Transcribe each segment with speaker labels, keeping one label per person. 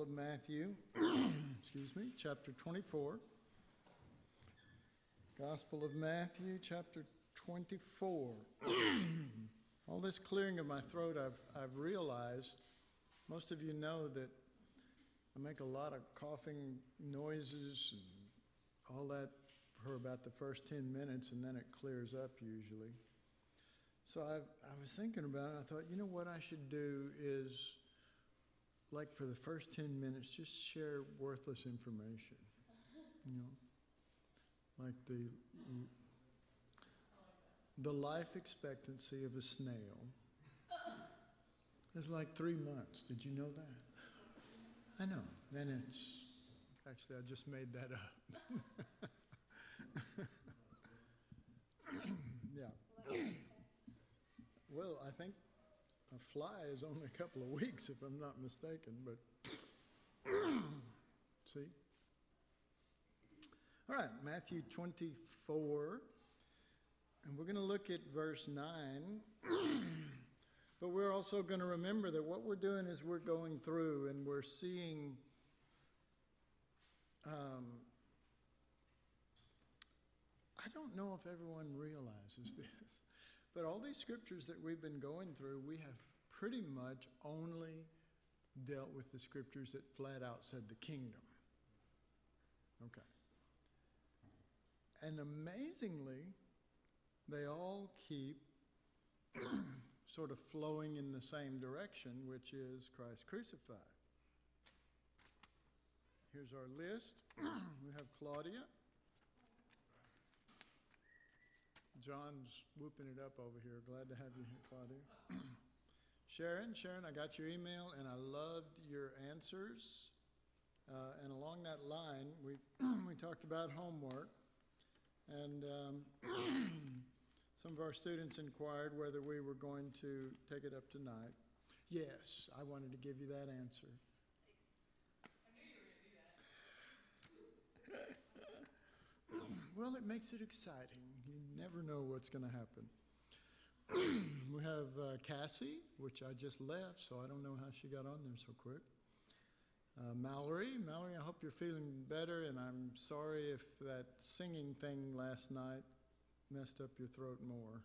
Speaker 1: of Matthew, excuse me, chapter 24. Gospel of Matthew, chapter 24. All this clearing of my throat, I've, I've realized, most of you know that I make a lot of coughing noises and all that for about the first 10 minutes, and then it clears up usually. So I, I was thinking about it. I thought, you know what I should do is like for the first 10 minutes, just share worthless information. You know, like the, the life expectancy of a snail is like three months. Did you know that? I know. Then it's, actually, I just made that up. yeah. Well, I think a fly is only a couple of weeks, if I'm not mistaken, but see? All right, Matthew 24, and we're going to look at verse 9. but we're also going to remember that what we're doing is we're going through and we're seeing. Um, I don't know if everyone realizes this. But all these scriptures that we've been going through, we have pretty much only dealt with the scriptures that flat out said the kingdom. Okay. And amazingly, they all keep sort of flowing in the same direction, which is Christ crucified. Here's our list. we have Claudia. John's whooping it up over here. Glad to have you here, Claudia. Sharon, Sharon, I got your email and I loved your answers. Uh, and along that line, we, we talked about homework. And um, some of our students inquired whether we were going to take it up tonight. Yes, I wanted to give you that answer. well, it makes it exciting. Never know what's going to happen. we have uh, Cassie, which I just left, so I don't know how she got on there so quick. Uh, Mallory, Mallory, I hope you're feeling better, and I'm sorry if that singing thing last night messed up your throat more,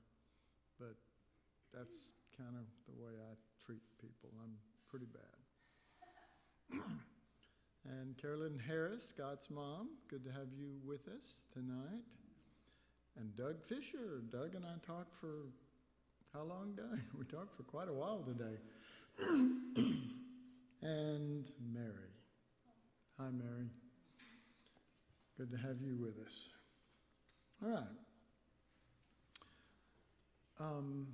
Speaker 1: but that's kind of the way I treat people. I'm pretty bad. And Carolyn Harris, Scott's mom, good to have you with us tonight. And Doug Fisher. Doug and I talked for how long, Doug? We talked for quite a while today. and Mary. Hi, Mary. Good to have you with us. All right. Um,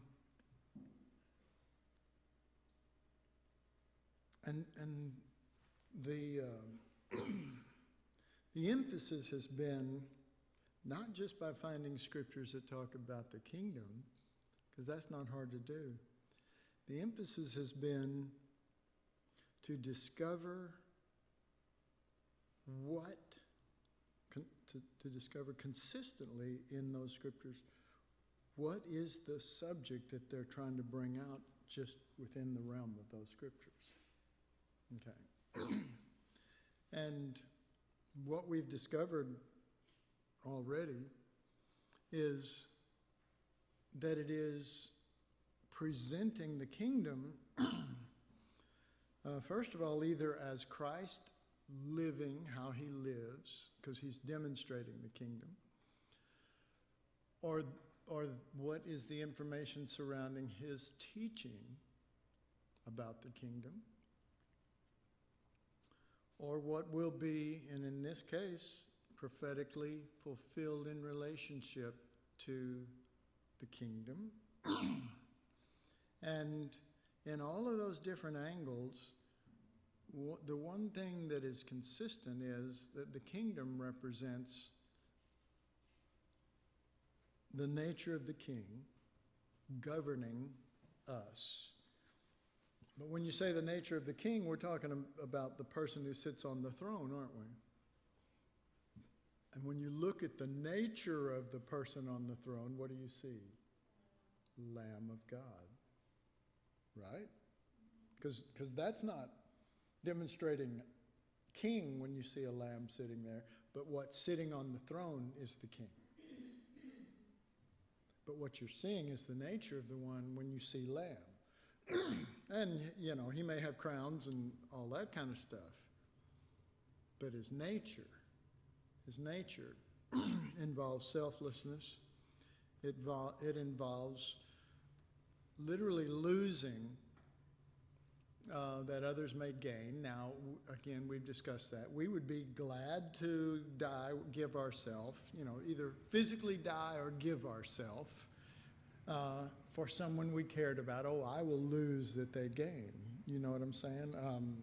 Speaker 1: and and the, uh, the emphasis has been not just by finding scriptures that talk about the kingdom, because that's not hard to do. The emphasis has been to discover what, con- to, to discover consistently in those scriptures what is the subject that they're trying to bring out just within the realm of those scriptures. Okay. and what we've discovered already is that it is presenting the kingdom, uh, first of all, either as Christ living how he lives, because he's demonstrating the kingdom, or, or what is the information surrounding his teaching about the kingdom or what will be, and in this case, prophetically fulfilled in relationship to the kingdom. and in all of those different angles, the one thing that is consistent is that the kingdom represents the nature of the king governing us but when you say the nature of the king, we're talking about the person who sits on the throne, aren't we? And when you look at the nature of the person on the throne, what do you see? Lamb of God. Right? Because that's not demonstrating king when you see a lamb sitting there, but what's sitting on the throne is the king. But what you're seeing is the nature of the one when you see lamb. and, you know, he may have crowns and all that kind of stuff. But his nature, his nature involves selflessness, it, it involves literally losing uh, that others may gain. Now, again, we've discussed that. We would be glad to die, give ourselves, you know, either physically die or give ourselves uh, for someone we cared about. Oh, I will lose that they gain. You know what I'm saying? Um,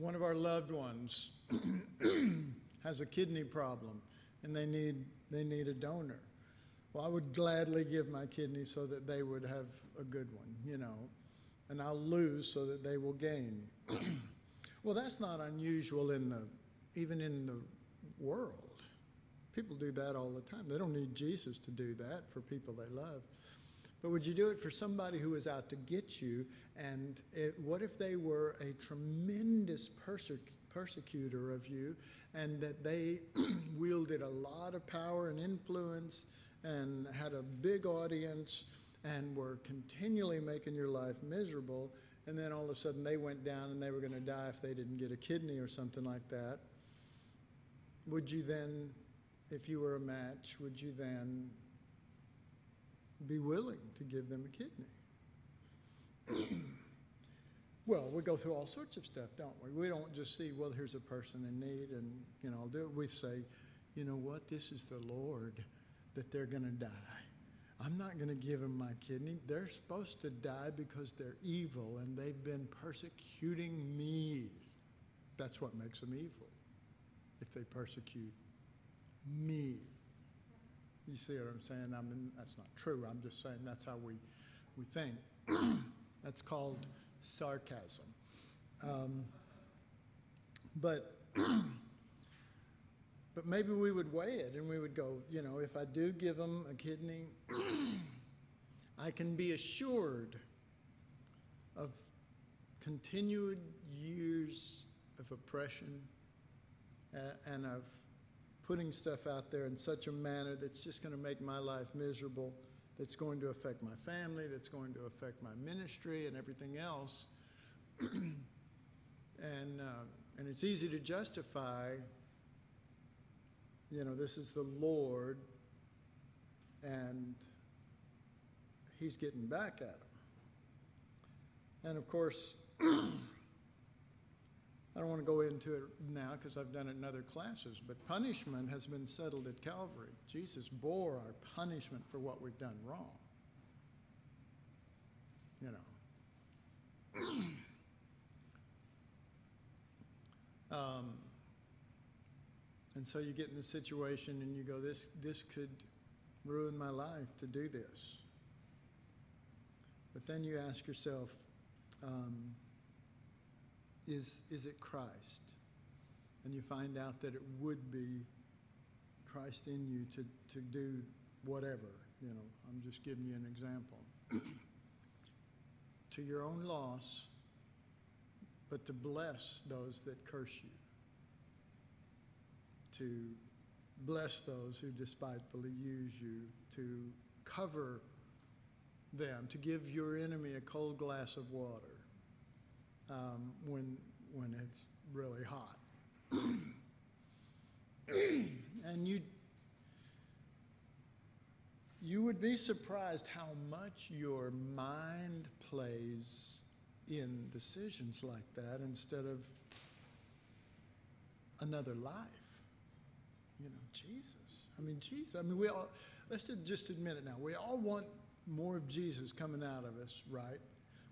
Speaker 1: one of our loved ones has a kidney problem and they need, they need a donor. Well, I would gladly give my kidney so that they would have a good one, you know, and I'll lose so that they will gain. well, that's not unusual in the, even in the world. People do that all the time. They don't need Jesus to do that for people they love. But would you do it for somebody who is out to get you? And it, what if they were a tremendous perse- persecutor of you and that they wielded a lot of power and influence and had a big audience and were continually making your life miserable? And then all of a sudden they went down and they were going to die if they didn't get a kidney or something like that. Would you then, if you were a match, would you then be willing to give them a kidney. well, we go through all sorts of stuff, don't we? We don't just see, well, here's a person in need and, you know, I'll do it. We say, you know what, this is the Lord that they're going to die. I'm not going to give them my kidney. They're supposed to die because they're evil and they've been persecuting me. That's what makes them evil, if they persecute me. You see what I'm saying? I mean, that's not true. I'm just saying that's how we, we think. that's called sarcasm. Um, but, but maybe we would weigh it and we would go, you know, if I do give them a kidney, I can be assured of continued years of oppression and of putting stuff out there in such a manner that's just going to make my life miserable, that's going to affect my family, that's going to affect my ministry and everything else. and, uh, and it's easy to justify, you know, this is the Lord, and He's getting back at him. And of course, I don't want to go into it now because I've done it in other classes, but punishment has been settled at Calvary. Jesus bore our punishment for what we've done wrong. You know. um, and so you get in a situation and you go, this, this could ruin my life to do this. But then you ask yourself, um, is, is it Christ? And you find out that it would be Christ in you to, to do whatever. You know, I'm just giving you an example. to your own loss, but to bless those that curse you. To bless those who despitefully use you, to cover them, to give your enemy a cold glass of water um, when, when it's really hot. and you, you would be surprised how much your mind plays in decisions like that instead of another life. You know, Jesus. I mean, Jesus. I mean, we all, let's just admit it now. We all want more of Jesus coming out of us, right?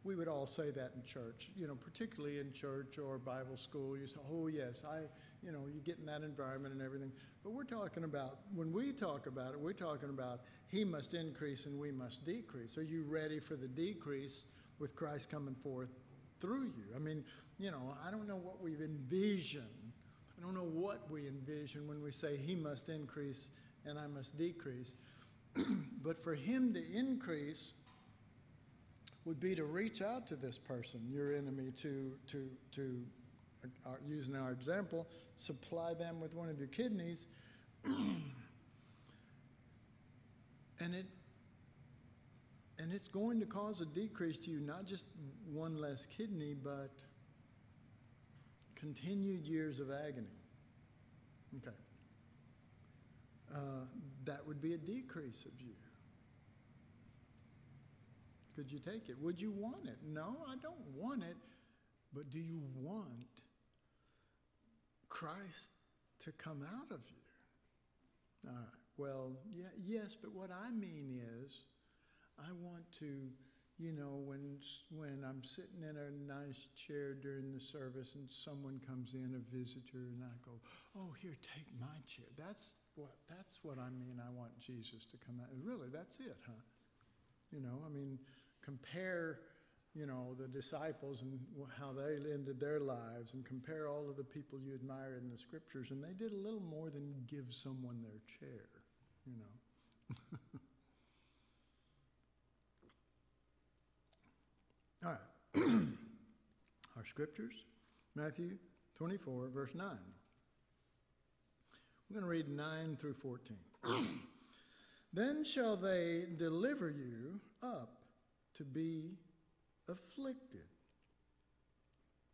Speaker 1: We would all say that in church, you know, particularly in church or Bible school. You say, oh, yes, I, you know, you get in that environment and everything. But we're talking about, when we talk about it, we're talking about he must increase and we must decrease. Are you ready for the decrease with Christ coming forth through you? I mean, you know, I don't know what we've envisioned. I don't know what we envision when we say he must increase and I must decrease. but for him to increase, would be to reach out to this person, your enemy, to, to, to uh, using our example, supply them with one of your kidneys. and it and it's going to cause a decrease to you, not just one less kidney, but continued years of agony. Okay. Uh, that would be a decrease of you. Could you take it? Would you want it? No, I don't want it. But do you want Christ to come out of you? All right. Well, yeah, yes, but what I mean is, I want to you know, when, when I'm sitting in a nice chair during the service and someone comes in, a visitor, and I go, oh, here, take my chair. That's what, that's what I mean. I want Jesus to come out. Really, that's it, huh? You know, I mean, compare, you know, the disciples and how they ended their lives and compare all of the people you admire in the scriptures, and they did a little more than give someone their chair, you know. All right. Our scriptures, Matthew 24, verse 9. We're going to read 9 through 14. then shall they deliver you up to be afflicted,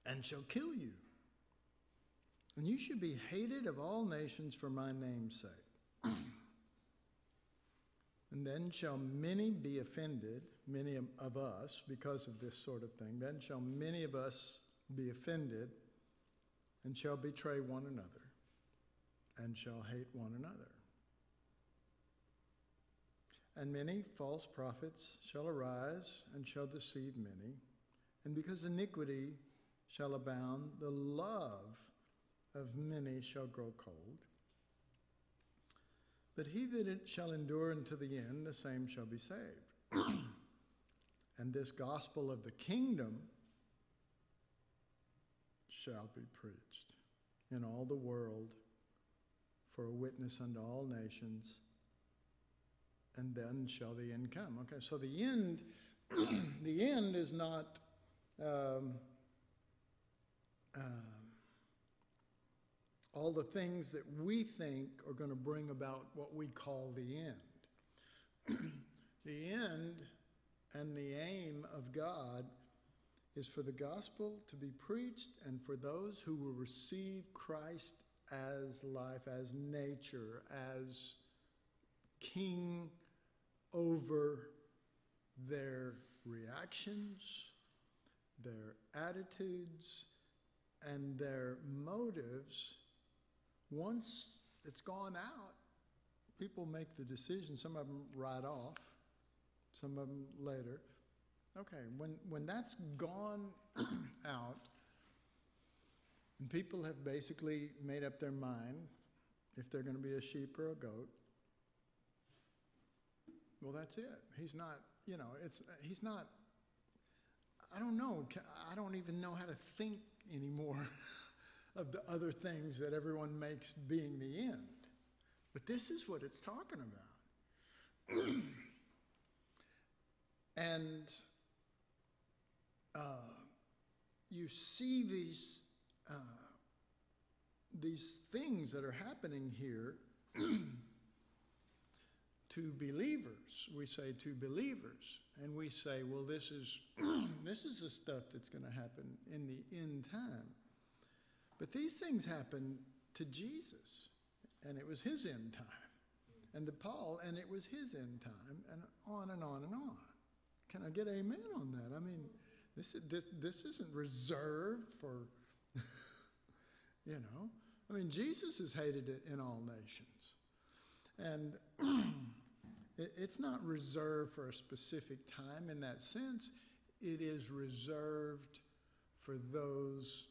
Speaker 1: and shall kill you. And you should be hated of all nations for my name's sake. And then shall many be offended, many of us, because of this sort of thing. Then shall many of us be offended and shall betray one another and shall hate one another. And many false prophets shall arise and shall deceive many. And because iniquity shall abound, the love of many shall grow cold. But he that shall endure unto the end, the same shall be saved. and this gospel of the kingdom shall be preached in all the world for a witness unto all nations, and then shall the end come. Okay, so the end, the end is not. Um, uh, all the things that we think are going to bring about what we call the end. the end and the aim of God is for the gospel to be preached and for those who will receive Christ as life, as nature, as king over their reactions, their attitudes, and their motives once it's gone out, people make the decision. Some of them right off, some of them later. Okay, when, when that's gone out, and people have basically made up their mind if they're going to be a sheep or a goat, well, that's it. He's not, you know, it's, he's not, I don't know, I don't even know how to think anymore. of the other things that everyone makes being the end. But this is what it's talking about. and uh, you see these, uh, these things that are happening here to believers. We say to believers. And we say, well, this is, this is the stuff that's going to happen in the end time. But these things happened to Jesus, and it was his end time. And to Paul, and it was his end time, and on and on and on. Can I get amen on that? I mean, this, this, this isn't reserved for, you know. I mean, Jesus is hated in all nations. And it's not reserved for a specific time in that sense, it is reserved for those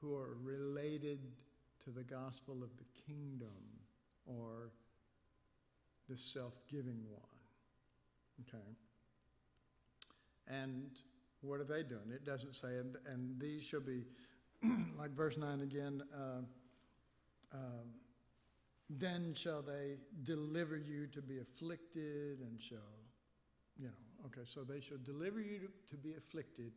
Speaker 1: who are related to the gospel of the kingdom or the self giving one. Okay? And what are they doing? It doesn't say, and, and these shall be, like verse 9 again, uh, um, then shall they deliver you to be afflicted and shall, you know, Okay, so they shall deliver you to, to be afflicted,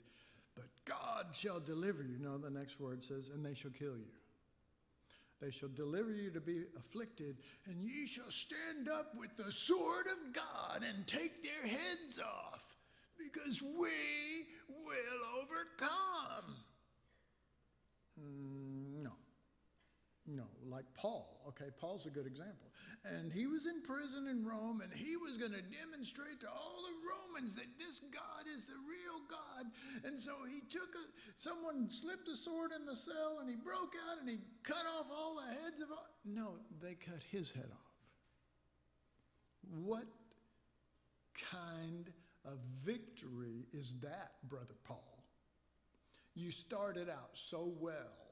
Speaker 1: but God shall deliver you. No, the next word says, and they shall kill you. They shall deliver you to be afflicted, and ye shall stand up with the sword of God and take their heads off, because we will overcome. Mm, no. No, like Paul. Okay, Paul's a good example. And he was in prison in Rome, and he was going to demonstrate to all the Romans that this God is the real God. And so he took a, someone slipped a sword in the cell, and he broke out and he cut off all the heads of all. No, they cut his head off. What kind of victory is that, Brother Paul? You started out so well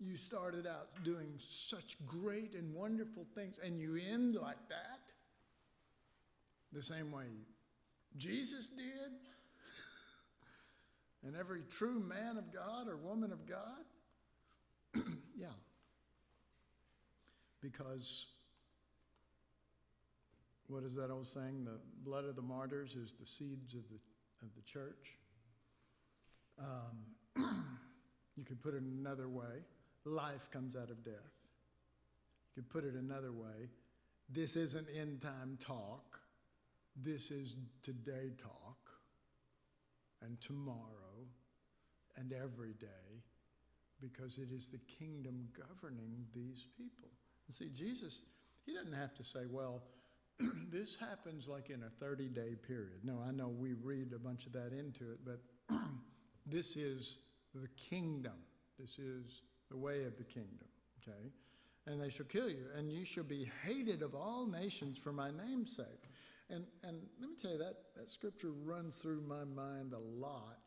Speaker 1: you started out doing such great and wonderful things, and you end like that? The same way Jesus did? and every true man of God or woman of God? yeah. Because what is that old saying? The blood of the martyrs is the seeds of the, of the church. Um, you could put it another way life comes out of death. You could put it another way this isn't end time talk, this is today talk, and tomorrow, and every day, because it is the kingdom governing these people. And see, Jesus, he doesn't have to say, well, this happens like in a 30 day period. No, I know we read a bunch of that into it, but this is the kingdom. This is the way of the kingdom. Okay? And they shall kill you, and you shall be hated of all nations for my name's sake. And, and let me tell you, that, that scripture runs through my mind a lot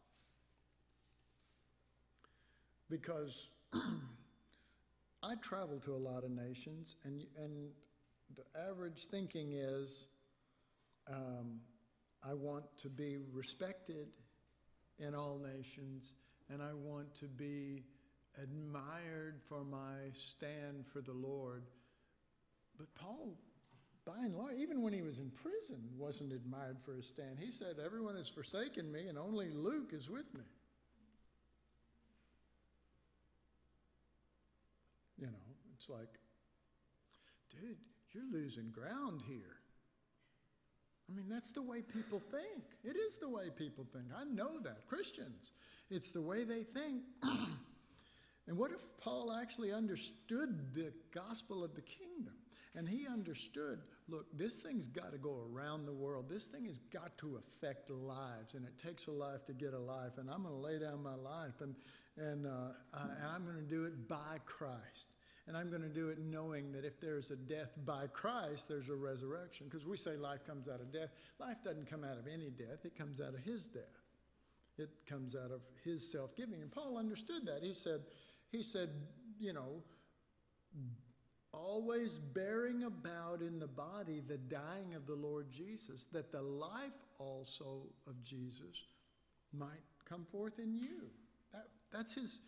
Speaker 1: because I travel to a lot of nations, and, and the average thinking is um, I want to be respected in all nations, and I want to be admired for my stand for the Lord. But Paul, by and large, even when he was in prison, wasn't admired for his stand. He said, Everyone has forsaken me, and only Luke is with me. You know, it's like, dude, you're losing ground here. I mean, that's the way people think. It is the way people think. I know that. Christians, it's the way they think. And what if Paul actually understood the gospel of the kingdom? And he understood look, this thing's got to go around the world. This thing has got to affect lives, and it takes a life to get a life. And I'm going to lay down my life, and, and, uh, uh, and I'm going to do it by Christ. And I'm going to do it knowing that if there's a death by Christ, there's a resurrection. Because we say life comes out of death. Life doesn't come out of any death, it comes out of his death. It comes out of his self giving. And Paul understood that. He said, he said, you know, always bearing about in the body the dying of the Lord Jesus, that the life also of Jesus might come forth in you. That, that's his,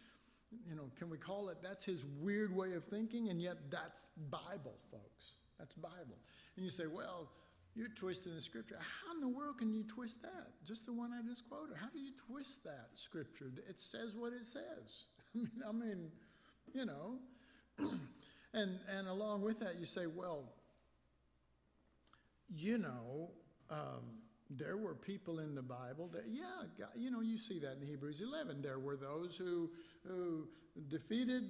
Speaker 1: you know, can we call it, that's his weird way of thinking, and yet that's Bible, folks. That's Bible. And you say, well, you're twisting the scripture. How in the world can you twist that? Just the one I just quoted. How do you twist that scripture? It says what it says. I mean, you know. and, and along with that, you say, well, you know, um, there were people in the Bible that, yeah, God, you know, you see that in Hebrews 11. There were those who, who defeated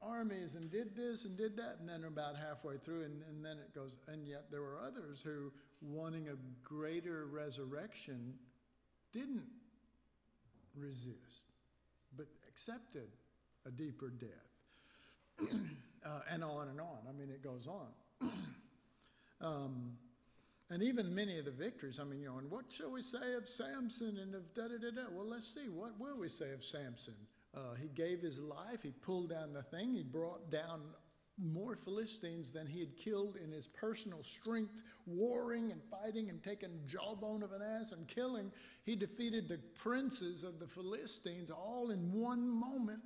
Speaker 1: armies and did this and did that, and then about halfway through, and, and then it goes, and yet there were others who, wanting a greater resurrection, didn't resist, but accepted a deeper death. uh, and on and on. I mean, it goes on. um, and even many of the victories, I mean, you know, and what shall we say of Samson and of da da da da? Well, let's see. What will we say of Samson? Uh, he gave his life, he pulled down the thing, he brought down more Philistines than he had killed in his personal strength, warring and fighting and taking jawbone of an ass and killing. He defeated the princes of the Philistines all in one moment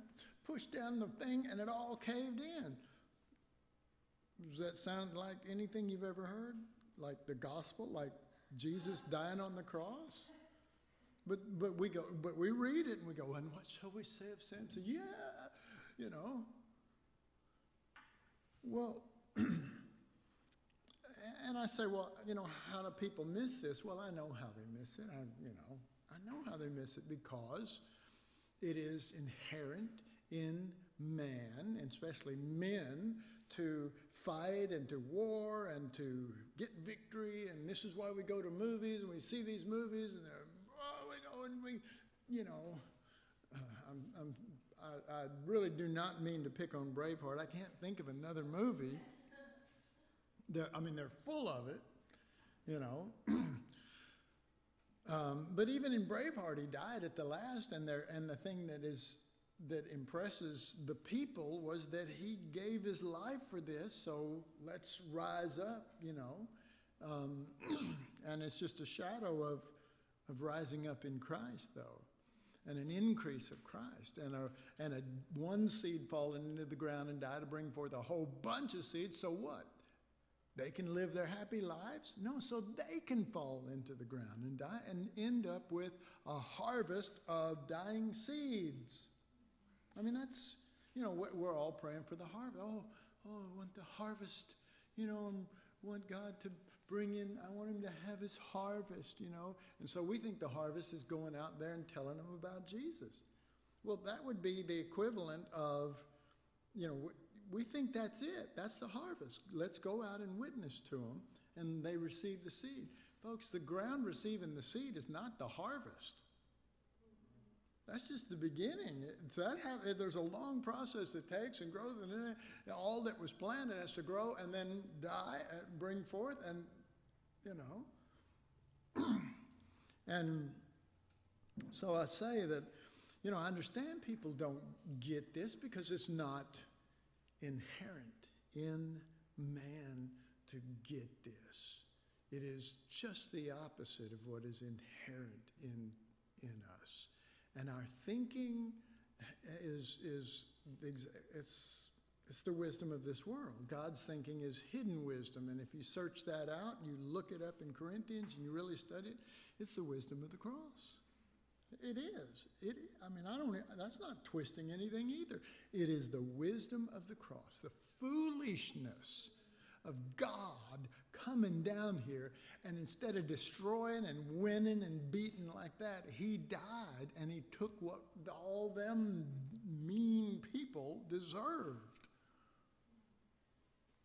Speaker 1: pushed down the thing and it all caved in. Does that sound like anything you've ever heard? Like the gospel? Like Jesus dying on the cross? But, but we go, but we read it and we go, and what shall we say of Samson? Yeah, you know. Well, and I say, well, you know, how do people miss this? Well, I know how they miss it. I, you know, I know how they miss it because it is inherent in man, and especially men, to fight and to war and to get victory. And this is why we go to movies and we see these movies and they're, oh, we go and we, you know, uh, I'm, I'm, I, I really do not mean to pick on Braveheart. I can't think of another movie. They're, I mean, they're full of it, you know. um, but even in Braveheart, he died at the last, and there, and the thing that is that impresses the people was that he gave his life for this, so let's rise up, you know. Um, and it's just a shadow of, of rising up in Christ, though, and an increase of Christ, and a, and a one seed falling into the ground and die to bring forth a whole bunch of seeds. So what? They can live their happy lives? No, so they can fall into the ground and die and end up with a harvest of dying seeds. I mean, that's, you know, we're all praying for the harvest. Oh, oh, I want the harvest, you know, I want God to bring in, I want him to have his harvest, you know. And so we think the harvest is going out there and telling them about Jesus. Well, that would be the equivalent of, you know, we think that's it. That's the harvest. Let's go out and witness to them. And they receive the seed. Folks, the ground receiving the seed is not the harvest. That's just the beginning. that have, eh, there's a long process that takes and growth, and then eh, all that was planted has to grow and then die and bring forth, and you know. and so I say that, you know, I understand people don't get this because it's not inherent in man to get this. It is just the opposite of what is inherent in. And our thinking is, is it's, it's the wisdom of this world. God's thinking is hidden wisdom. And if you search that out, and you look it up in Corinthians and you really study it, it's the wisdom of the cross. It is. It, I mean, I don't, that's not twisting anything either. It is the wisdom of the cross, the foolishness of God coming down here, and instead of destroying and winning and beating like that, he died and he took what all them mean people deserved.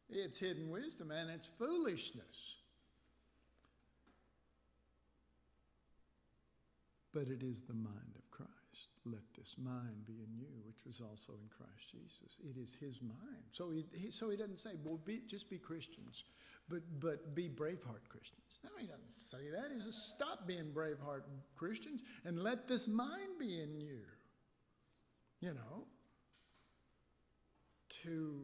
Speaker 1: It's hidden wisdom and it's foolishness. But it is the mind. Let this mind be in you, which was also in Christ Jesus. It is his mind. So he, he so he doesn't say, well, be, just be Christians, but, but be Braveheart Christians. No, he doesn't say that. He says, stop being Braveheart Christians and let this mind be in you. You know? To,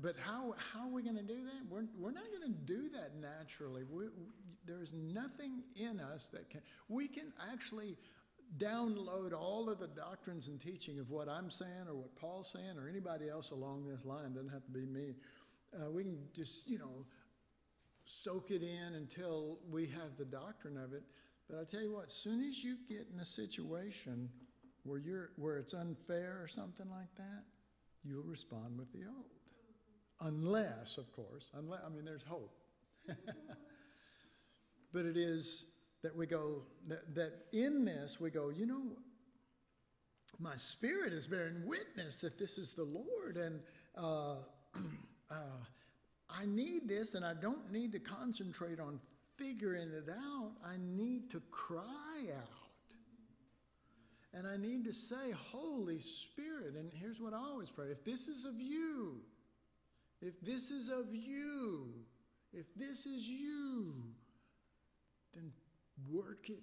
Speaker 1: but how, how are we going to do that? We're, we're not going to do that naturally. We, we, there's nothing in us that can, we can actually download all of the doctrines and teaching of what I'm saying or what Paul's saying or anybody else along this line, doesn't have to be me. Uh, we can just, you know, soak it in until we have the doctrine of it. But I tell you what, as soon as you get in a situation where you're where it's unfair or something like that, you'll respond with the old. Unless, of course, unless I mean there's hope. but it is that we go, that, that in this we go, you know, my spirit is bearing witness that this is the Lord, and uh, uh, I need this, and I don't need to concentrate on figuring it out. I need to cry out. And I need to say, Holy Spirit, and here's what I always pray if this is of you, if this is of you, if this is you, then Work it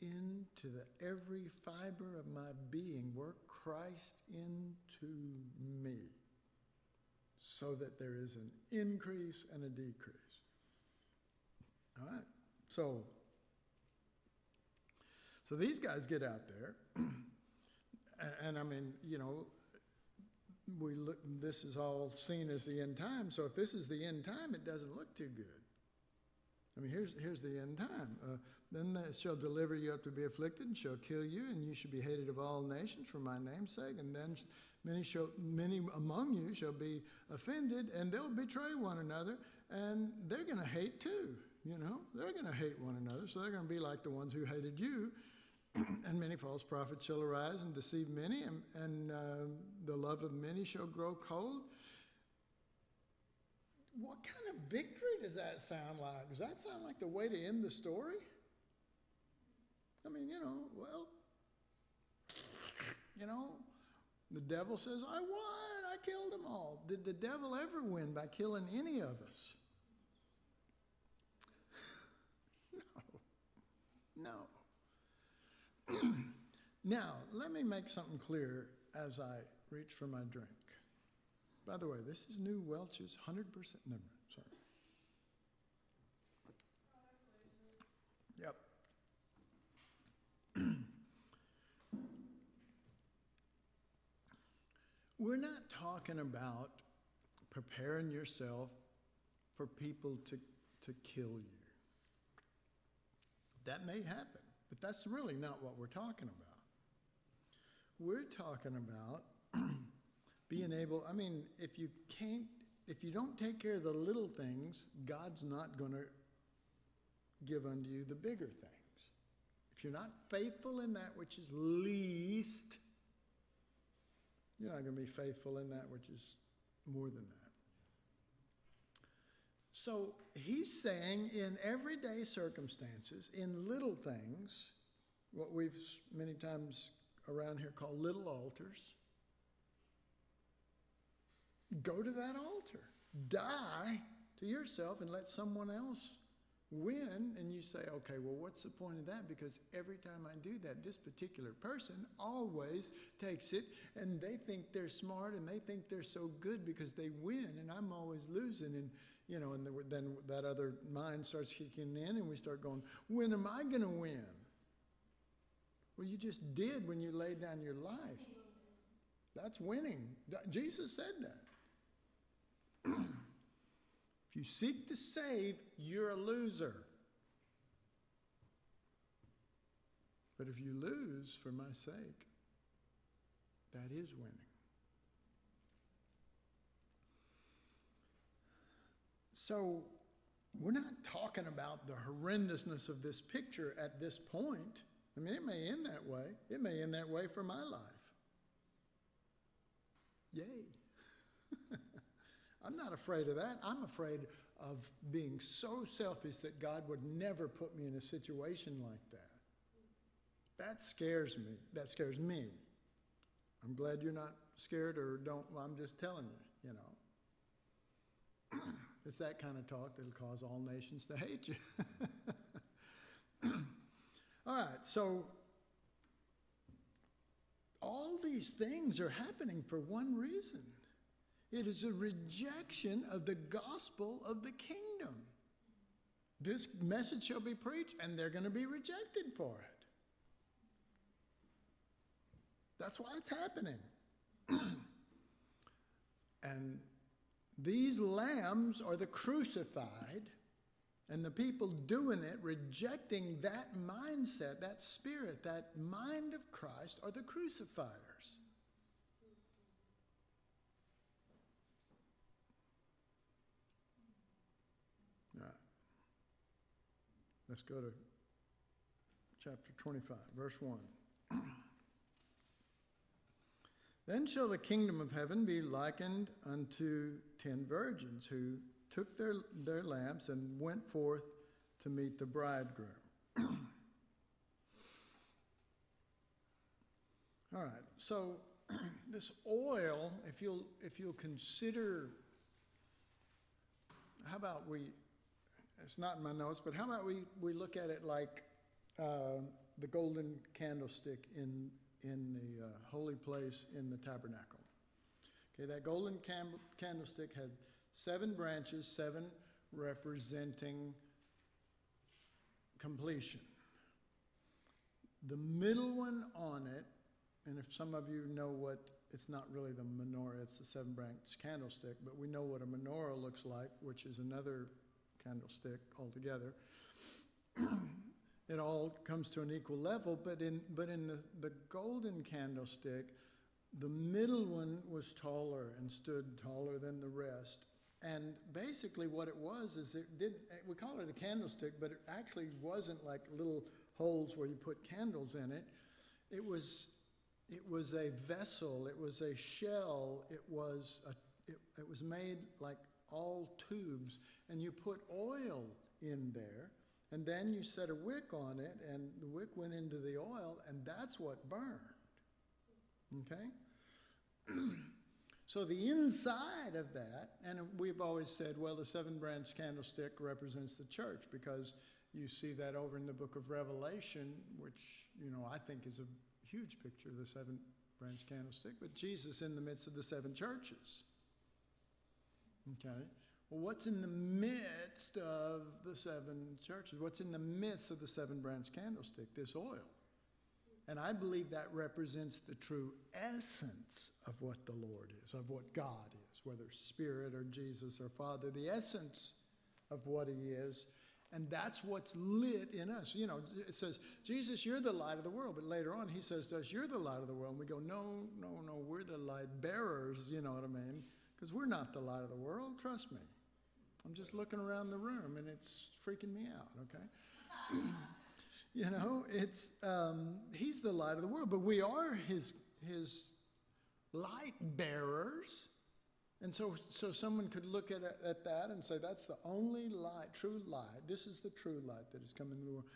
Speaker 1: into the, every fiber of my being. Work Christ into me so that there is an increase and a decrease. All right. So, so these guys get out there, and, and I mean, you know, we look. This is all seen as the end time. So if this is the end time, it doesn't look too good. I mean, here's, here's the end time. Uh, then they shall deliver you up to be afflicted and shall kill you, and you shall be hated of all nations for my name's sake. And then many, shall, many among you shall be offended, and they'll betray one another, and they're going to hate too. You know, they're going to hate one another, so they're going to be like the ones who hated you. and many false prophets shall arise and deceive many, and, and uh, the love of many shall grow cold. What kind of victory does that sound like? Does that sound like the way to end the story? I mean, you know, well, you know, the devil says, I won, I killed them all. Did the devil ever win by killing any of us? no. No. now, let me make something clear as I reach for my drink. By the way, this is New Welch's 100%. Never sorry. Yep. We're not talking about preparing yourself for people to, to kill you. That may happen, but that's really not what we're talking about. We're talking about being able, I mean, if you can't, if you don't take care of the little things, God's not going to give unto you the bigger things. If you're not faithful in that which is least, you're not going to be faithful in that which is more than that. So he's saying in everyday circumstances, in little things, what we've many times around here called little altars, Go to that altar. Die to yourself and let someone else win. And you say, okay, well, what's the point of that? Because every time I do that, this particular person always takes it and they think they're smart and they think they're so good because they win and I'm always losing. And, you know, and then that other mind starts kicking in and we start going, when am I going to win? Well, you just did when you laid down your life. That's winning. Jesus said that you seek to save, you're a loser. But if you lose for my sake, that is winning. So, we're not talking about the horrendousness of this picture at this point. I mean, it may end that way. It may end that way for my life. Yay. I'm not afraid of that. I'm afraid of being so selfish that God would never put me in a situation like that. That scares me. That scares me. I'm glad you're not scared or don't. Well, I'm just telling you, you know. it's that kind of talk that'll cause all nations to hate you. all right, so all these things are happening for one reason it is a rejection of the gospel of the kingdom. This message shall be preached, and they're going to be rejected for it. That's why it's happening. and these lambs are the crucified, and the people doing it, rejecting that mindset, that spirit, that mind of Christ, are the crucifiers. Let's go to chapter 25, verse 1. then shall the kingdom of heaven be likened unto ten virgins who took their, their lamps and went forth to meet the bridegroom. All right, so this oil, if you'll, if you'll consider, how about we it's not in my notes, but how about we, we look at it like uh, the golden candlestick in, in the uh, holy place in the tabernacle. Okay, that golden cam- candlestick had seven branches, seven representing completion. The middle one on it, and if some of you know what, it's not really the menorah, it's the seven branch candlestick, but we know what a menorah looks like, which is another candlestick altogether. it all comes to an equal level, but in, but in the, the golden candlestick, the middle one was taller and stood taller than the rest. And basically, what it was is it didn't, We call it a candlestick, but it actually wasn't like little holes where you put candles in it. It was, it was a vessel. It was a shell. It was a. It, it was made like all tubes, and you put oil in there, and then you set a wick on it, and the wick went into the oil, and that's what burned. Okay? so the inside of that, and we've always said, well, the seven branch candlestick represents the church because you see that over in the book of Revelation, which, you know, I think is a huge picture of the seven branch candlestick, but Jesus in the midst of the seven churches. Okay? Well, what's in the midst of the seven churches? What's in the midst of the seven branch candlestick? This oil. And I believe that represents the true essence of what the Lord is, of what God is, whether Spirit or Jesus or Father, the essence of what He is. And that's what's lit in us. You know, it says, Jesus, you're the light of the world. But later on, He says to us, You're the light of the world. And we go, No, no, no, we're the light bearers, you know what I mean? Because we're not the light of the world, trust me. I'm just looking around the room and it's freaking me out, okay? You know, it's um, he's the light of the world, but we are his his light bearers. And so, so someone could look at, at that and say, that's the only light, true light. This is the true light that has come into the world,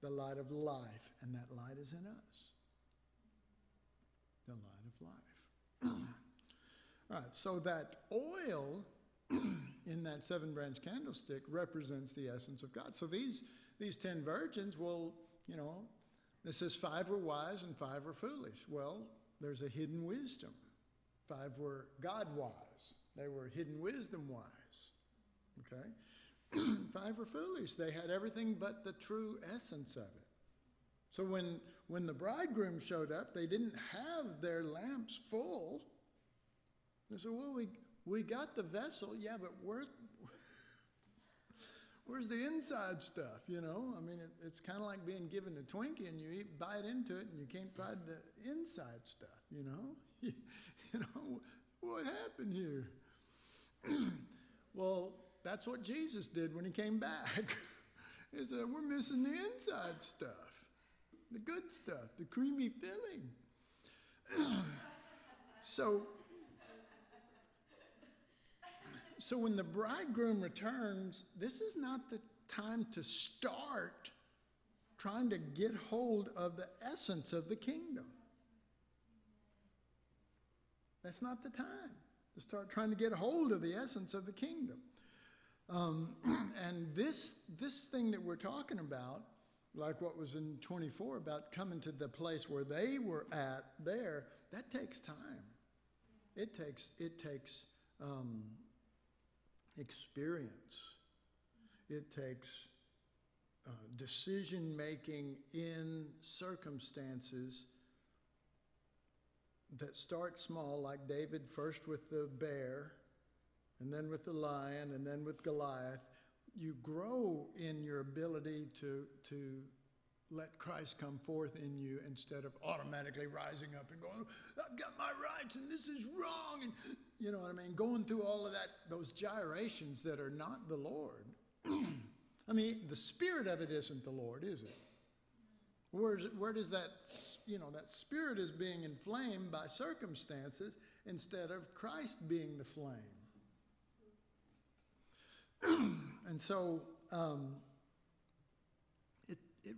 Speaker 1: the light of life, and that light is in us. The light of life. Right, so that oil in that seven branch candlestick represents the essence of God. So these these ten virgins, well, you know, this says five were wise and five were foolish. Well, there's a hidden wisdom. Five were God wise, they were hidden wisdom wise. Okay? five were foolish. They had everything but the true essence of it. So when, when the bridegroom showed up, they didn't have their lamps full. They said, Well, we, we got the vessel, yeah, but where, where's the inside stuff, you know? I mean, it, it's kind of like being given a Twinkie and you eat, bite into it and you can't find the inside stuff, you know? you know, what happened here? well, that's what Jesus did when he came back. he said, we're missing the inside stuff, the good stuff, the creamy filling. so, so when the bridegroom returns, this is not the time to start trying to get hold of the essence of the kingdom. That's not the time to start trying to get hold of the essence of the kingdom. Um, and this, this thing that we're talking about, like what was in 24 about coming to the place where they were at there, that takes time. It takes, it takes um, experience. It takes uh, decision making in circumstances that start small, like David, first with the bear, and then with the lion, and then with Goliath. You grow in your ability to, to let Christ come forth in you instead of automatically rising up and going, I've got my rights and this is wrong. And you know what I mean? Going through all of that, those gyrations that are not the Lord. I mean, the spirit of it isn't the Lord, is it? Where's, where does that, you know, that spirit is being inflamed by circumstances instead of Christ being the flame. and so, um,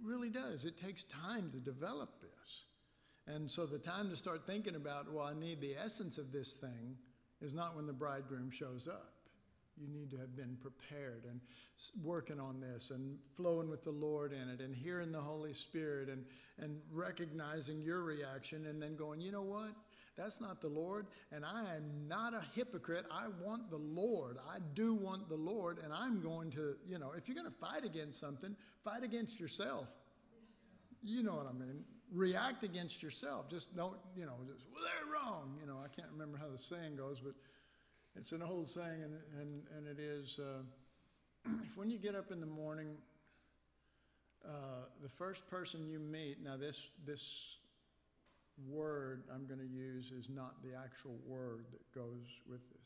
Speaker 1: really does. It takes time to develop this. And so the time to start thinking about, well, I need the essence of this thing, is not when the bridegroom shows up. You need to have been prepared and working on this and flowing with the Lord in it and hearing the Holy Spirit and, and recognizing your reaction and then going, you know what? That's not the Lord, and I am not a hypocrite. I want the Lord. I do want the Lord, and I'm going to, you know, if you're going to fight against something, fight against yourself. You know what I mean? React against yourself. Just don't, you know, just, well, they're wrong. You know, I can't remember how the saying goes, but it's an old saying, and, and, and it is, uh, if when you get up in the morning, uh, the first person you meet, now this, this word I'm going to use is not the actual word that goes with this.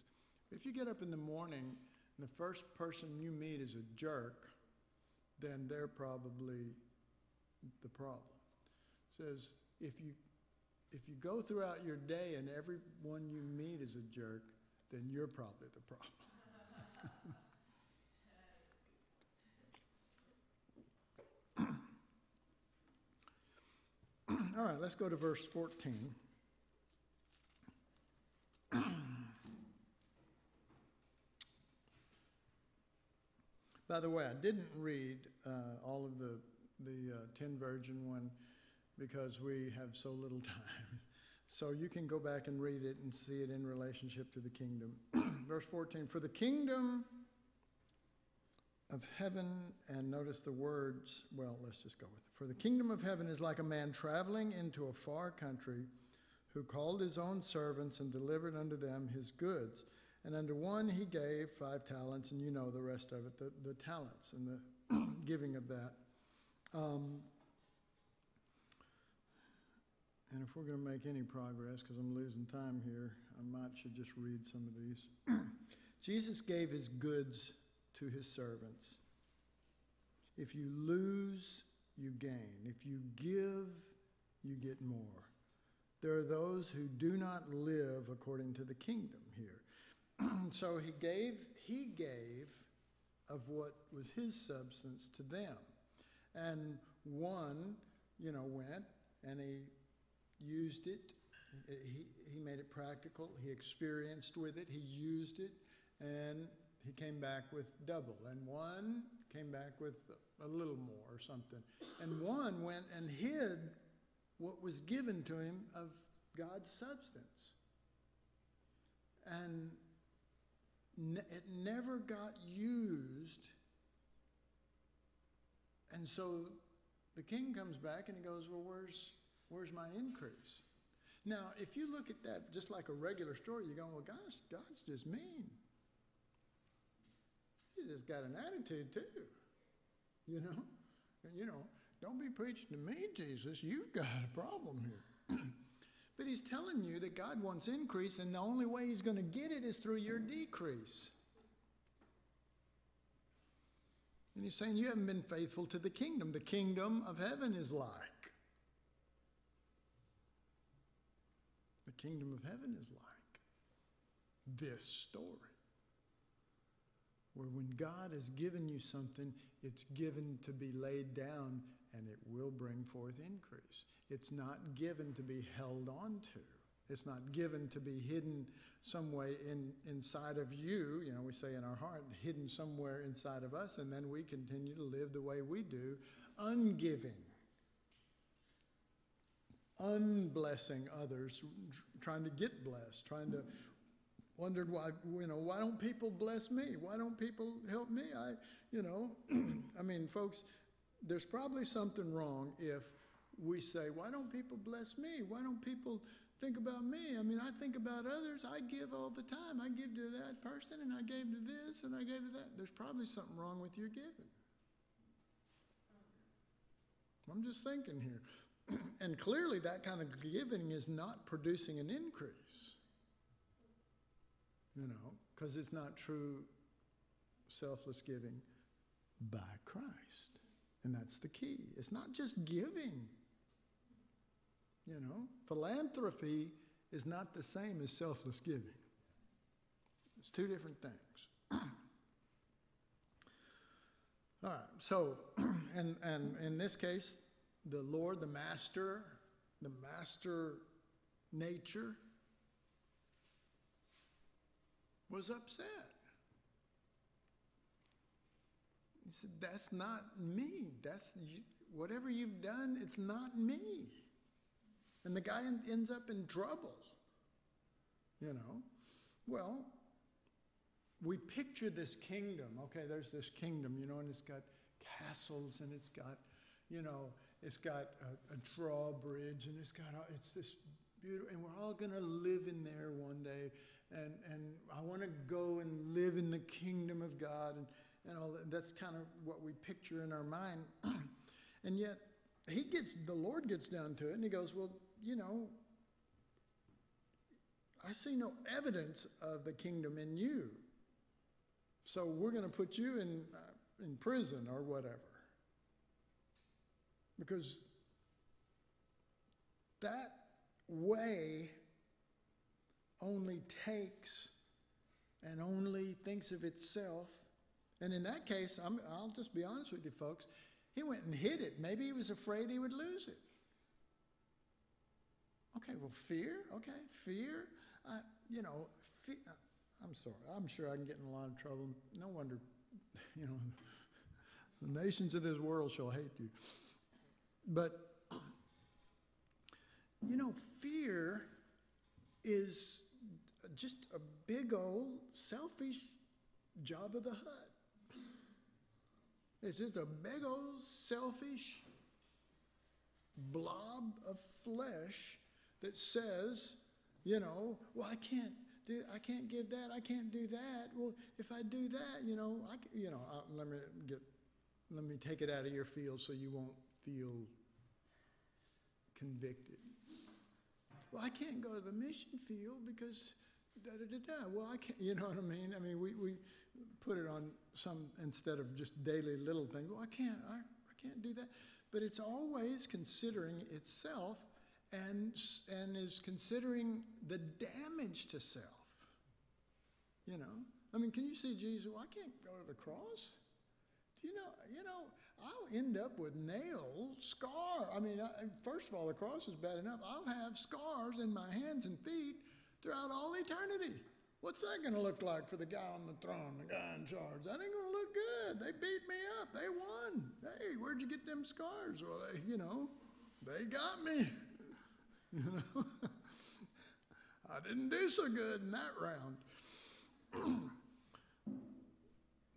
Speaker 1: If you get up in the morning and the first person you meet is a jerk, then they're probably the problem. It says if you if you go throughout your day and everyone you meet is a jerk, then you're probably the problem. All right, let's go to verse 14. By the way, I didn't read uh, all of the, the uh, 10 virgin one because we have so little time. So you can go back and read it and see it in relationship to the kingdom. Verse 14 For the kingdom of heaven, and notice the words, well, let's just go with it. For the kingdom of heaven is like a man traveling into a far country who called his own servants and delivered unto them his goods. And unto one he gave five talents, and you know the rest of it, the, the talents and the giving of that. Um, and if we're going to make any progress, because I'm losing time here, I might should just read some of these. Jesus gave his goods to his servants. If you lose, you gain. If you give, you get more. There are those who do not live according to the kingdom here. so he gave, he gave of what was his substance to them. And one, you know, went and he used it. He, he made it practical. He experienced with it. He used it. And he came back with double. And one came back with a little more or something. And one went and hid what was given to him of God's substance. And it never got used. And so the king comes back and he goes, Well, where's, where's my increase? Now, if you look at that just like a regular story, you're going, Well, gosh, God's just mean. He's just got an attitude too. You know? And, you know, don't be preaching to me, Jesus. You've got a problem here. but he's telling you that God wants increase, and the only way he's going to get it is through your decrease. And he's saying you haven't been faithful to the kingdom. The kingdom of heaven is like. The kingdom of heaven is like this story. Where when God has given you something, it's given to be laid down and it will bring forth increase. It's not given to be held on to. It's not given to be hidden some way in, inside of you, you know, we say in our heart, hidden somewhere inside of us, and then we continue to live the way we do, ungiving, unblessing others, trying to get blessed, trying to wondered why, you know, why don't people bless me? Why don't people help me? I, you know, I mean, folks, there's probably something wrong if we say, why don't people bless me? Why don't people think about me? I mean, I think about others. I give all the time. I give to that person, and I gave to this, and I gave to that. There's probably something wrong with your giving. I'm just thinking here. and clearly, that kind of giving is not producing an increase you know, because it's not true selfless giving by Christ. And that's the key. It's not just giving. You know, philanthropy is not the same as selfless giving. It's two different things. All right, so, and, and in this case, the Lord, the Master, the Master nature, was upset. He said, That's not me. That's whatever you've done, it's not me. And the guy ends up in trouble. You know? Well, we picture this kingdom. Okay, there's this kingdom, you know, and it's got castles and it's got, you know, it's got a, a drawbridge and it's got, it's this beautiful, and we're all going to live in there one day and, and I want to go and live in the kingdom of God. And, You know, that's kind of what we picture in our mind. and yet, he gets, the Lord gets down to it and he goes, Well, you know, I see no evidence of the kingdom in you. So we're going to put you in, uh, in prison or whatever. Because that way only takes and only thinks of itself. And in that case, i will just be honest with you, folks. He went and hid it. Maybe he was afraid he would lose it. Okay, well, fear. Okay, fear. Uh, you know, fe- uh, I'm sorry. I'm sure I can get in a lot of trouble. No wonder, you know, the nations of this world shall hate you. But, you know, fear is just a big old selfish Jabba the Hutt. It's just a big old selfish blob of flesh that says, you know, well, I can't do, I can't give that, I can't do that. Well, if I do that, you know, I, you know, I'll, let me get, let me take it out of your field so you won't feel convicted. Well, I can't go to the mission field because da da da da. Well, I can't, you know what I mean? I mean, we, we put it on some, instead of just daily little things. Well, I can't, I, I can't do that. But it's always considering itself and, and is considering the damage to self. You know? I mean, can you see Jesus? Well, I can't go to the cross. Do you know, you know, I'll end up with nail scar. I mean, I, first of all, the cross is bad enough. I'll have scars in my hands and feet throughout all eternity. What's that going to look like for the guy on the throne, the guy in charge? That ain't going to look good. They beat me up. They won. Hey, where'd you get them scars? Well, they, you know, they got me. You know, I didn't do so good in that round.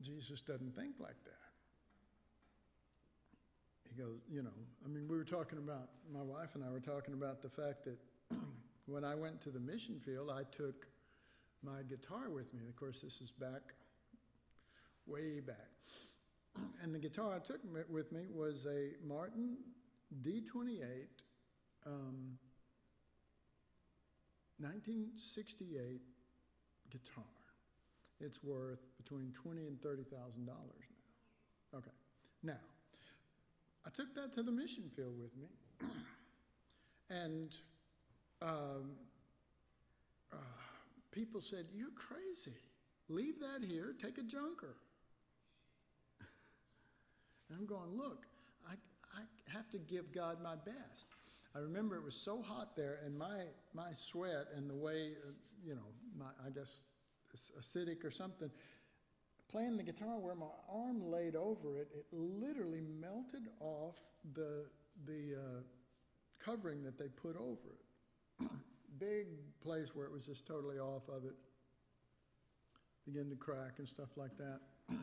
Speaker 1: Jesus doesn't think like that. He goes, you know, I mean, we were talking about, my wife and I were talking about the fact that when I went to the mission field, I took my guitar with me. Of course, this is back, way back. And the guitar I took with me was a Martin D28 um, 1968 guitar. It's worth between twenty and thirty thousand dollars now. Okay, now I took that to the mission field with me, and um, uh, people said, You're crazy. Leave that here, take a junker. and I'm going, Look, I, I have to give God my best. I remember it was so hot there, and my, my sweat and the way, uh, you know, my, I guess acidic or something, playing the guitar where my arm laid over it, it literally melted off the, the uh, covering that they put over it. Big place where it was just totally off of it. Began to crack and stuff like that.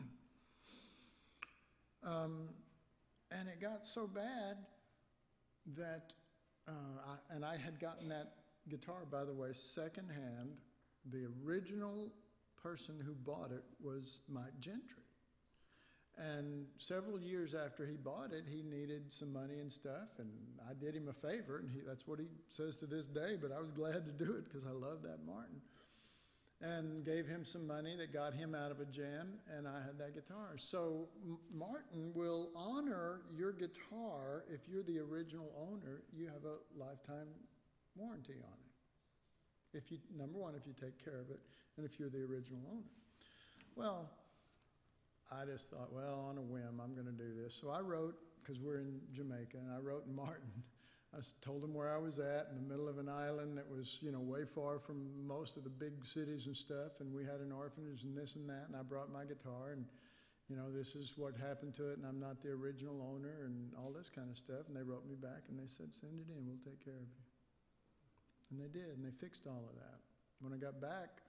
Speaker 1: um, and it got so bad that, uh, I, and I had gotten that guitar, by the way, secondhand. The original person who bought it was Mike Gentry. And several years after he bought it, he needed some money and stuff, and I did him a favor, and he, that's what he says to this day, but I was glad to do it because I love that Martin. And gave him some money that got him out of a jam, and I had that guitar. So Martin will honor your guitar if you're the original owner. You have a lifetime warranty on it. If you number one, if you take care of it, and if you're the original owner. Well, I just thought, well, on a whim, I'm going to do this. So I wrote, because we're in Jamaica, and I wrote in Martin. I told him where I was at in the middle of an island that was, you know, way far from most of the big cities and stuff. And we had an orphanage and this and that. And I brought my guitar and, you know, this is what happened to it. And I'm not the original owner and all this kind of stuff. And they wrote me back and they said, send it in. We'll take care of you. And they did. And they fixed all of that. When I got back,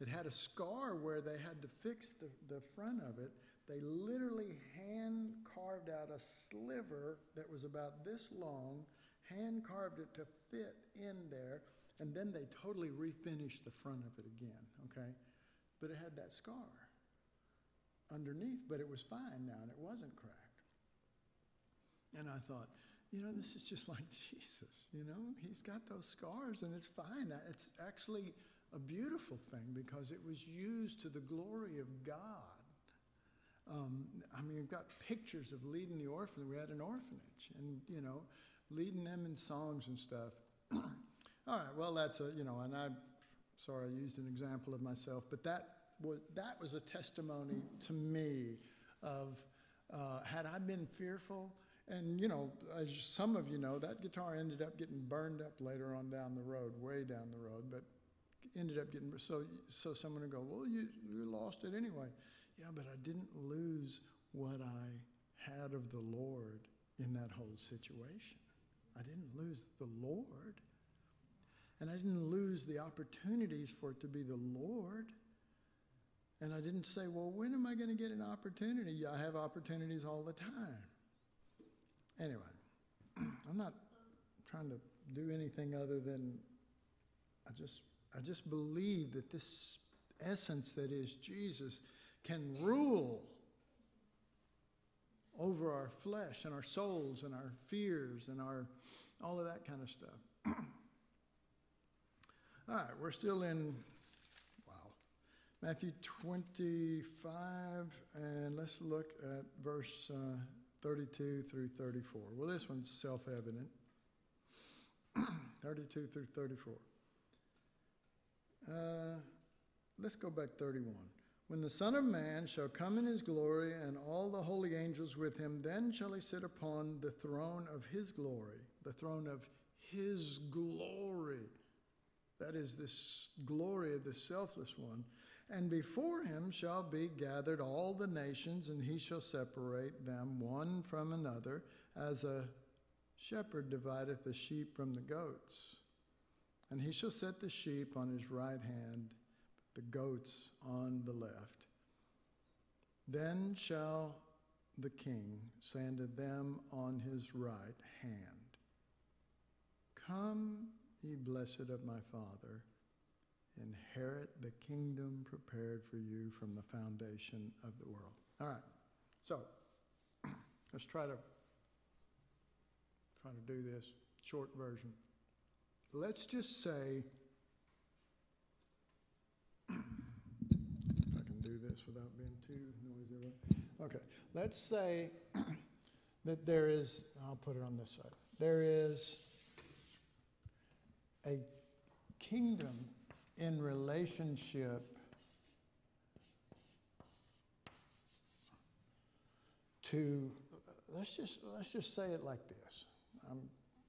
Speaker 1: it had a scar where they had to fix the, the front of it. They literally hand carved out a sliver that was about this long, hand carved it to fit in there, and then they totally refinished the front of it again, okay? But it had that scar. underneath, but it was fine now and it wasn't cracked. And I thought, you know, this is just like Jesus, you know? He's got those scars and it's fine. It's actually a beautiful thing because it was used to the glory of God. Um, I mean, we've got pictures of leading the orphan. We had an orphanage and, you know, leading them in songs and stuff. All right, well, that's a, you know, and I'm sorry I used an example of myself, but that was, that was a testimony to me of uh, had I been fearful, and you know, as some of you know, that guitar ended up getting burned up later on down the road, way down the road, but ended up getting so so someone would go, well, you you lost it anyway. Yeah, but I didn't lose what I had of the Lord in that whole situation. I didn't lose the Lord. And I didn't lose the opportunities for it to be the Lord. And I didn't say, well, when am I going to get an opportunity? I have opportunities all the time. Anyway, I'm not trying to do anything other than I just I just believe that this essence that is Jesus can rule over our flesh and our souls and our fears and our all of that kind of stuff. all right, we're still in wow. Matthew 25 and let's look at verse uh, 32 through 34. Well, this one's self-evident. 32 through 34. Uh, let's go back 31. When the Son of Man shall come in his glory, and all the holy angels with him, then shall he sit upon the throne of his glory, the throne of his glory. That is this glory of the selfless one. And before him shall be gathered all the nations, and he shall separate them one from another, as a shepherd divideth the sheep from the goats. And he shall set the sheep on his right hand the goats on the left. Then shall the king say unto them on his right hand, Come, ye blessed of my Father, inherit the kingdom prepared for you from the foundation of the world. All right, so let's try to try to do this short version. Let's just say if I can do this without being too noisy. Okay, let's say that there is, I'll put it on this side. There is a kingdom in relationship to let's just let's just say it like this. I'm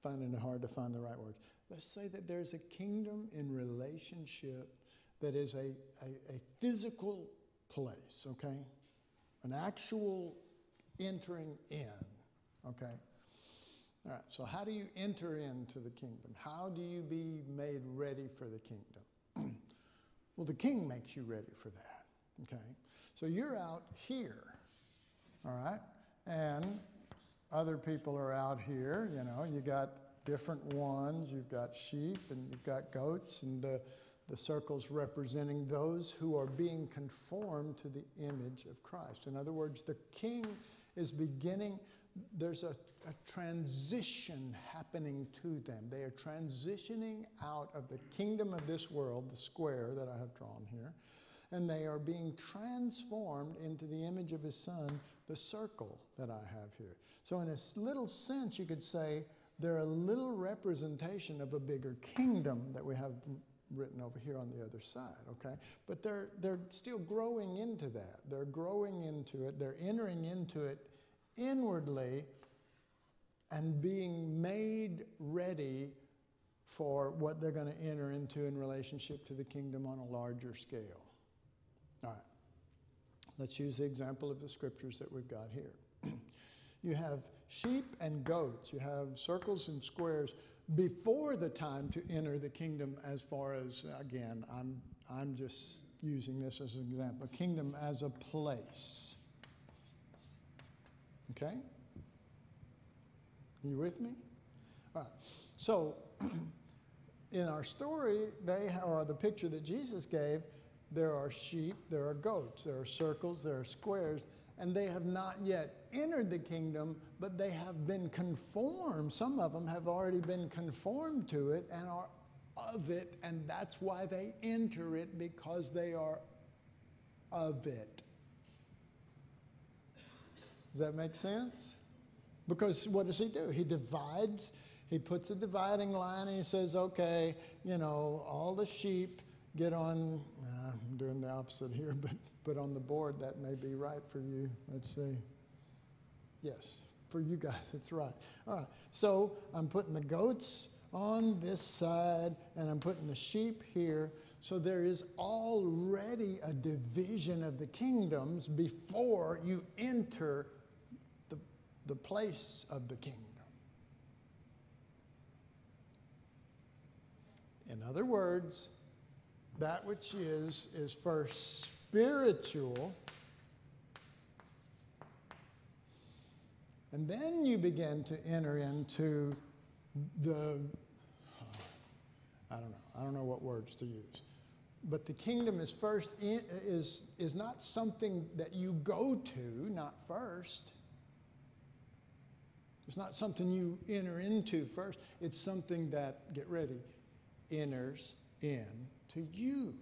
Speaker 1: finding it hard to find the right words. Let's say that there's a kingdom in relationship that is a, a, a physical place, okay? An actual entering in, okay? All right, so how do you enter into the kingdom? How do you be made ready for the kingdom? well, the king makes you ready for that, okay? So you're out here, all right? And other people are out here, you know, you got different ones, you've got sheep and you've got goats, and the the circles representing those who are being conformed to the image of Christ. In other words, the king is beginning, there's a, a, transition happening to them. They are transitioning out of the kingdom of this world, the square that I have drawn here, and they are being transformed into the image of his son, the circle that I have here. So, in a little sense, you could say they're a little representation of a bigger kingdom that we have written over here on the other side, okay? But they're, they're still growing into that. They're growing into it. They're entering into it inwardly and being made ready for what they're going to enter into in relationship to the kingdom on a larger scale. All right. Let's use the example of the scriptures that we've got here. you have sheep and goats, you have circles and squares before the time to enter the kingdom as far as, again, I'm, I'm just using this as an example, kingdom as a place. Okay? You with me? All right. So, in our story, they are the picture that Jesus gave, there are sheep, there are goats, there are circles, there are squares, and they have not yet entered the kingdom, but they have been conformed. Some of them have already been conformed to it and are of it, and that's why they enter it because they are of it. Does that make sense? Because what does he do? He divides, he puts a dividing line and he says, okay, you know, all the sheep get on, uh, I'm doing the opposite here, but, but on the board that may be right for you. Let's see. Yes, for you guys, it's right. All right, so I'm putting the goats on this side and I'm putting the sheep here. So there is already a division of the kingdoms before you enter the, the place of the kingdom. In other words, that which is, is first spiritual, and then you begin to enter into the, I don't know, I don't know what words to use. But the kingdom is first, in, is, is not something that you go to, not first. It's not something you enter into first. It's something that, get ready, enters in to you.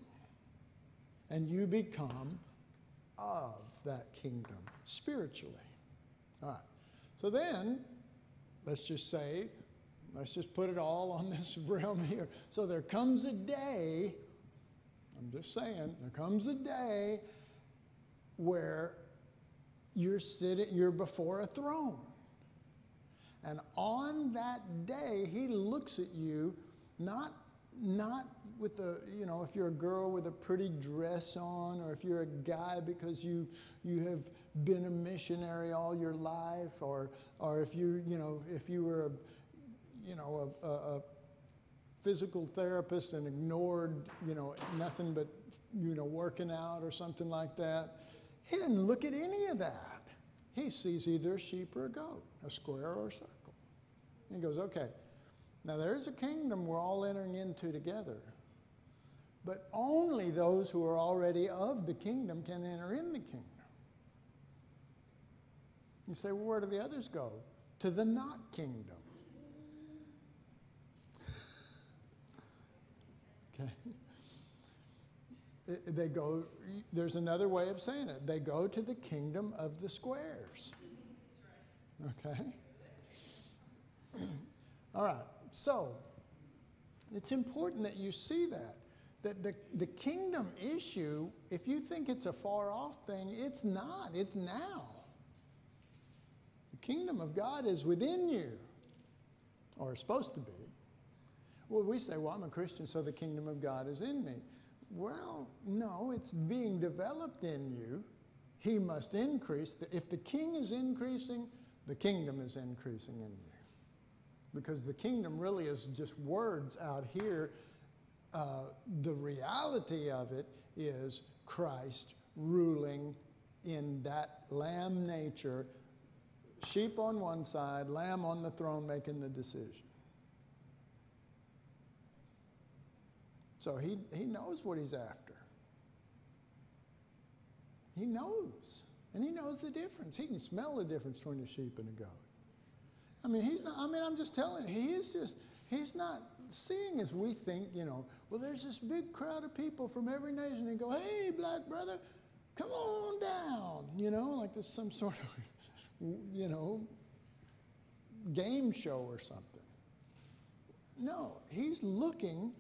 Speaker 1: And you become of that kingdom spiritually. All right. So then, let's just say, let's just put it all on this realm here. So there comes a day, I'm just saying, there comes a day where you're sitting, you're before a throne. And on that day, he looks at you not not with a you know if you're a girl with a pretty dress on or if you're a guy because you you have been a missionary all your life or or if you you know if you were a you know a, a, a physical therapist and ignored you know nothing but you know working out or something like that he didn't look at any of that. He sees either a sheep or a goat a square or a circle. He goes okay now, there's a kingdom we're all entering into together, but only those who are already of the kingdom can enter in the kingdom. You say, well, where do the others go? To the not kingdom. okay. They go, there's another way of saying it. They go to the kingdom of the squares. Okay? All right. So, it's important that you see that. That the, the kingdom issue, if you think it's a far off thing, it's not. It's now. The kingdom of God is within you, or supposed to be. Well, we say, well, I'm a Christian, so the kingdom of God is in me. Well, no, it's being developed in you. He must increase. If the king is increasing, the kingdom is increasing in you because the kingdom really is just words out here. Uh, the reality of it is Christ ruling in that lamb nature, sheep on one side, lamb on the throne making the decision. So he, he knows what he's after. He knows. And he knows the difference. He can smell the difference between a sheep and a goat. I mean, he's not, I mean, I'm just telling you, just, he's not seeing as we think, you know, well, there's this big crowd of people from every nation and go, hey, black brother, come on down, you know, like there's some sort of, you know, game show or something. No, he's looking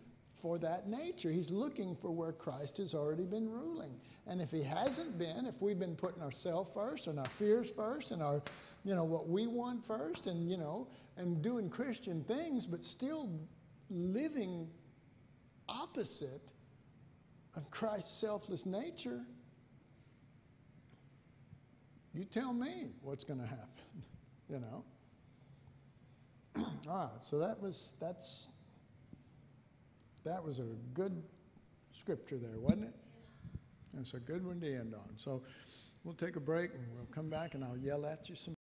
Speaker 1: for that nature. He's looking for where Christ has already been ruling. And if he hasn't been, if we've been putting ourselves first and our fears first and our, you know, what we want first and, you know, and doing Christian things, but still living opposite of Christ's selfless nature, you tell me what's going to happen, you know. All right, so that was, that's that was a good scripture there, wasn't it? It's a good one to end on. So we'll take a break and we'll come back and I'll yell at you some